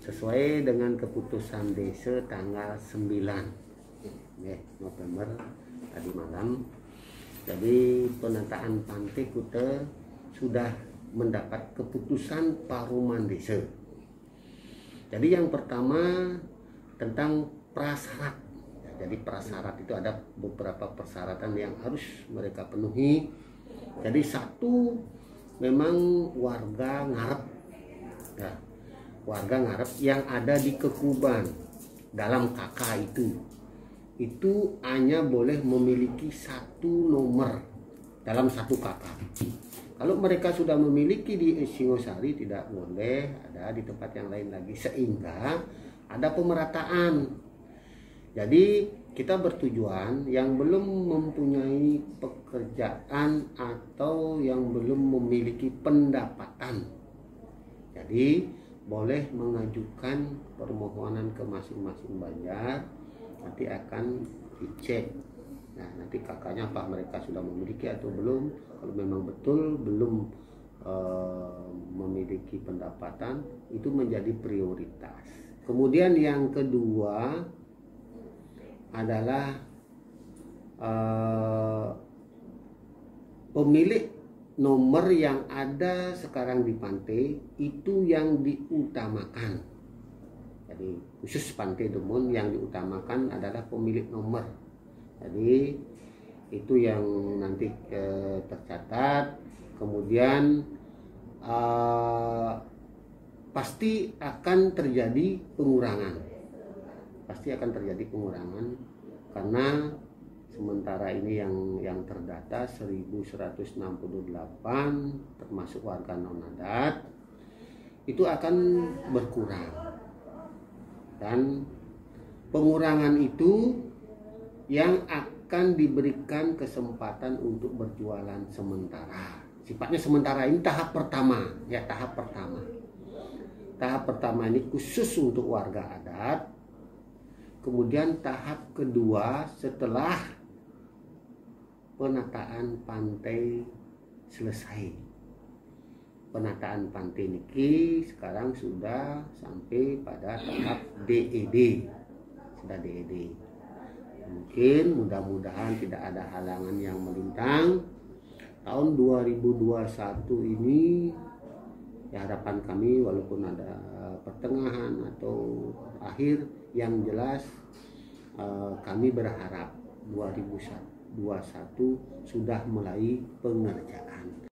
sesuai dengan keputusan desa tanggal 9 ya, November tadi malam. Jadi penataan pantai Kuta sudah mendapat keputusan paruman desa. Jadi yang pertama tentang prasyarat Ya, jadi prasyarat itu ada beberapa persyaratan yang harus mereka penuhi. Jadi satu memang warga ngarep. Ya, warga ngarep yang ada di kekuban dalam kakak itu itu hanya boleh memiliki satu nomor dalam satu kakak. Kalau mereka sudah memiliki di Singosari tidak boleh ada di tempat yang lain lagi sehingga ada pemerataan. Jadi kita bertujuan yang belum mempunyai pekerjaan atau yang belum memiliki pendapatan. Jadi boleh mengajukan permohonan ke masing-masing banjar nanti akan dicek. Nah nanti kakaknya apa mereka sudah memiliki atau belum. Kalau memang betul belum e, memiliki pendapatan itu menjadi prioritas. Kemudian yang kedua adalah e, pemilik nomor yang ada sekarang di pantai itu yang diutamakan jadi khusus Pantai Demun yang diutamakan adalah pemilik nomor. Jadi itu yang nanti eh, tercatat. Kemudian eh, pasti akan terjadi pengurangan. Pasti akan terjadi pengurangan karena sementara ini yang yang terdata 1168 termasuk warga non adat itu akan berkurang. Dan pengurangan itu yang akan diberikan kesempatan untuk berjualan sementara. Sifatnya sementara ini tahap pertama ya tahap pertama. Tahap pertama ini khusus untuk warga adat. Kemudian tahap kedua setelah penataan pantai selesai. Penataan pantai niki sekarang sudah sampai pada tahap DED sudah DED mungkin mudah-mudahan tidak ada halangan yang melintang. Tahun 2021 ini ya harapan kami walaupun ada pertengahan atau akhir yang jelas eh, kami berharap 2021 sudah mulai pengerjaan.